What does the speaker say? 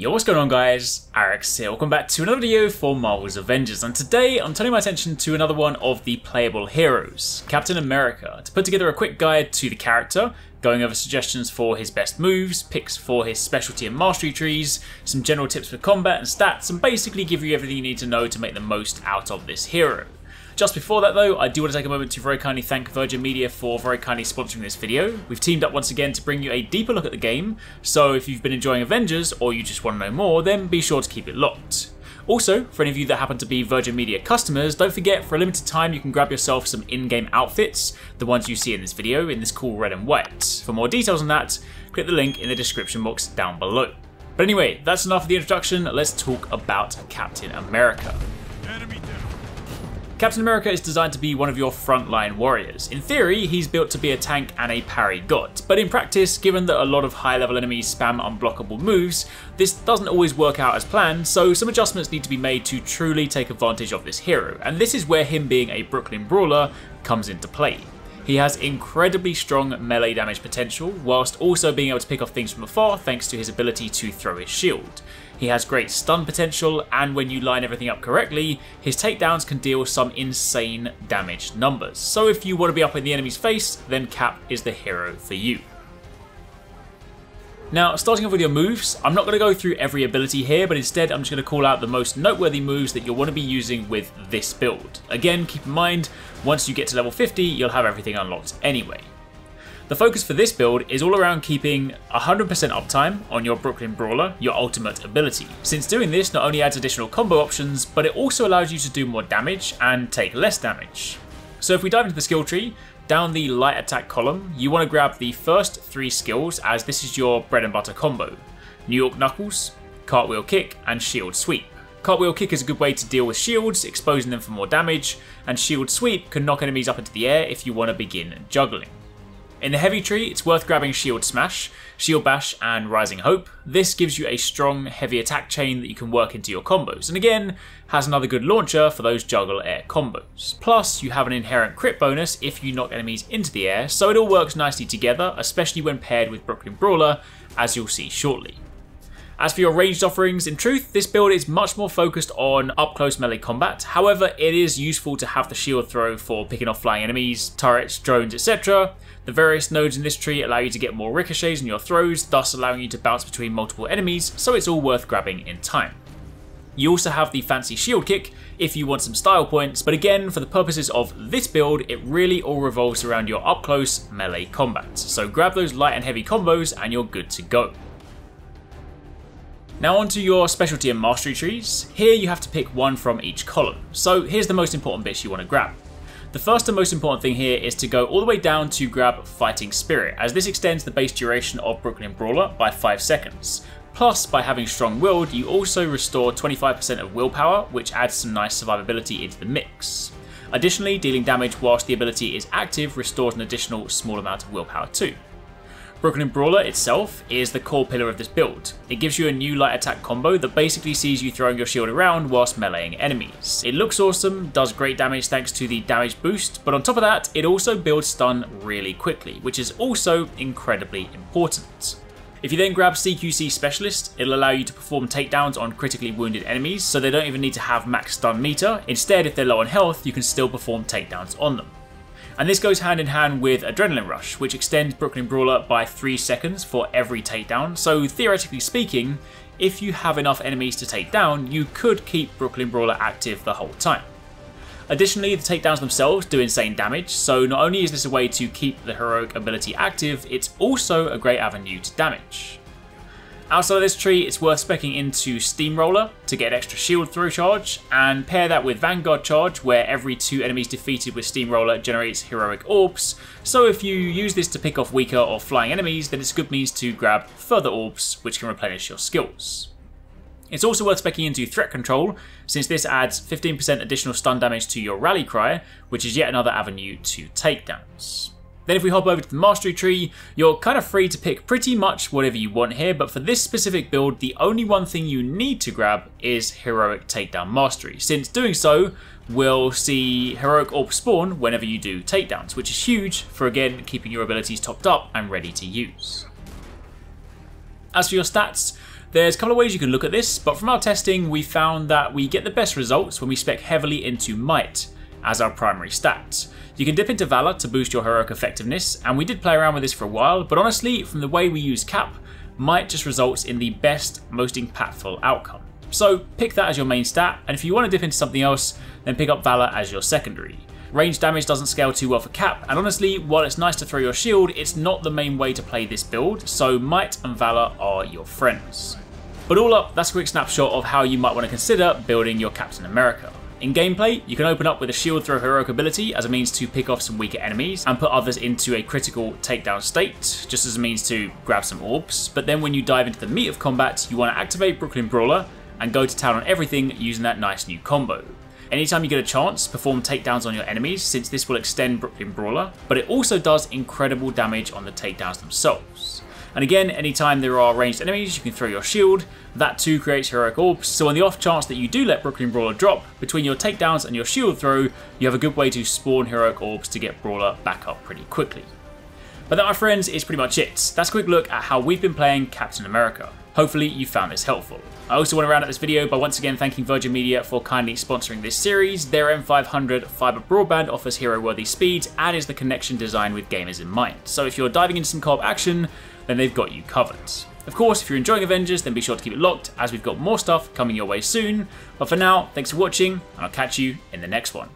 Yo, what's going on guys? Arekkz here, welcome back to another video for Marvel's Avengers, and today I'm turning my attention to another one of the playable heroes, Captain America, to put together a quick guide to the character, going over suggestions for his best moves, picks for his specialty and mastery trees, some general tips for combat and stats, and basically give you everything you need to know to make the most out of this hero. Just before that though, I do want to take a moment to very kindly thank Virgin Media for very kindly sponsoring this video. We've teamed up once again to bring you a deeper look at the game, so if you've been enjoying Avengers or you just want to know more, then be sure to keep it locked. Also, for any of you that happen to be Virgin Media customers, don't forget for a limited time you can grab yourself some in-game outfits, the ones you see in this video, in this cool red and white. For more details on that, click the link in the description box down below. But anyway, that's enough of the introduction, let's talk about Captain America. Captain America is designed to be one of your frontline warriors. In theory, he's built to be a tank and a parry god, but in practice, given that a lot of high level enemies spam unblockable moves, this doesn't always work out as planned, so some adjustments need to be made to truly take advantage of this hero, and this is where him being a Brooklyn Brawler comes into play. He has incredibly strong melee damage potential, whilst also being able to pick off things from afar thanks to his ability to throw his shield. He has great stun potential, and when you line everything up correctly, his takedowns can deal some insane damage numbers. So if you want to be up in the enemy's face, then Cap is the hero for you. Now, starting off with your moves, I'm not going to go through every ability here, but instead I'm just going to call out the most noteworthy moves that you'll want to be using with this build. Again, keep in mind, once you get to level 50, you'll have everything unlocked anyway. The focus for this build is all around keeping 100% uptime on your Brooklyn Brawler, your ultimate ability, since doing this not only adds additional combo options, but it also allows you to do more damage and take less damage. So if we dive into the skill tree, down the light attack column, you want to grab the first three skills as this is your bread and butter combo. New York Knuckles, Cartwheel Kick, and Shield Sweep. Cartwheel Kick is a good way to deal with shields, exposing them for more damage, and Shield Sweep can knock enemies up into the air if you want to begin juggling. In the heavy tree, it's worth grabbing Shield Smash, Shield Bash, and Rising Hope. This gives you a strong, heavy attack chain that you can work into your combos, and again, has another good launcher for those juggle air combos. Plus, you have an inherent crit bonus if you knock enemies into the air, so it all works nicely together, especially when paired with Brooklyn Brawler, as you'll see shortly. As for your ranged offerings, in truth, this build is much more focused on up-close melee combat. However, it is useful to have the shield throw for picking off flying enemies, turrets, drones, etc. The various nodes in this tree allow you to get more ricochets in your throws, thus allowing you to bounce between multiple enemies, so it's all worth grabbing in time. You also have the fancy shield kick if you want some style points, but again, for the purposes of this build, it really all revolves around your up close melee combat. So grab those light and heavy combos and you're good to go. Now onto your specialty and mastery trees. Here you have to pick one from each column. So here's the most important bits you want to grab. The first and most important thing here is to go all the way down to grab Fighting Spirit, as this extends the base duration of Brooklyn Brawler by 5 seconds. Plus, by having Strong Willed, you also restore 25% of willpower, which adds some nice survivability into the mix. Additionally, dealing damage whilst the ability is active restores an additional small amount of willpower too. Brooklyn Brawler itself is the core pillar of this build. It gives you a new light attack combo that basically sees you throwing your shield around whilst meleeing enemies. It looks awesome, does great damage thanks to the damage boost, but on top of that, it also builds stun really quickly, which is also incredibly important. If you then grab CQC Specialist, it'll allow you to perform takedowns on critically wounded enemies, so they don't even need to have max stun meter. Instead, if they're low on health, you can still perform takedowns on them. And this goes hand in hand with Adrenaline Rush, which extends Brooklyn Brawler by 3 seconds for every takedown, so theoretically speaking, if you have enough enemies to take down, you could keep Brooklyn Brawler active the whole time. Additionally, the takedowns themselves do insane damage, so not only is this a way to keep the heroic ability active, it's also a great avenue to damage. Outside of this tree, it's worth specking into Steamroller to get extra shield throw charge, and pair that with Vanguard Charge, where every two enemies defeated with Steamroller generates heroic orbs, so if you use this to pick off weaker or flying enemies, then it's a good means to grab further orbs, which can replenish your skills. It's also worth specking into Threat Control, since this adds 15% additional stun damage to your Rally Cry, which is yet another avenue to takedowns. Then if we hop over to the mastery tree, you're kind of free to pick pretty much whatever you want here, but for this specific build, the only one thing you need to grab is Heroic Takedown Mastery, since doing so will see Heroic Orb spawn whenever you do takedowns, which is huge for again keeping your abilities topped up and ready to use. As for your stats, There's a couple of ways you can look at this, but from our testing, we found that we get the best results when we spec heavily into Might as our primary stats. You can dip into Valor to boost your heroic effectiveness, and we did play around with this for a while, but honestly, from the way we use Cap, Might just results in the best, most impactful outcome. So pick that as your main stat, and if you want to dip into something else, then pick up Valor as your secondary. Range damage doesn't scale too well for Cap, and honestly, while it's nice to throw your shield, it's not the main way to play this build, so Might and Valor are your friends. But all up, that's a quick snapshot of how you might want to consider building your Captain America. In gameplay, you can open up with a shield throw heroic ability as a means to pick off some weaker enemies and put others into a critical takedown state, just as a means to grab some orbs. But then when you dive into the meat of combat, you want to activate Brooklyn Brawler and go to town on everything using that nice new combo. Anytime you get a chance, perform takedowns on your enemies, since this will extend Brooklyn Brawler, but it also does incredible damage on the takedowns themselves. And again, anytime there are ranged enemies, you can throw your shield. That too creates heroic orbs, so on the off chance that you do let Brooklyn Brawler drop, between your takedowns and your shield throw, you have a good way to spawn heroic orbs to get Brawler back up pretty quickly. But that, my friends, is pretty much it. That's a quick look at how we've been playing Captain America. Hopefully you found this helpful. I also want to round out this video by once again thanking Virgin Media for kindly sponsoring this series. Their M500 fibre broadband offers hero-worthy speeds and is the connection designed with gamers in mind. So if you're diving into some co-op action, then they've got you covered. Of course, if you're enjoying Avengers, then be sure to keep it locked, as we've got more stuff coming your way soon. But for now, thanks for watching, and I'll catch you in the next one.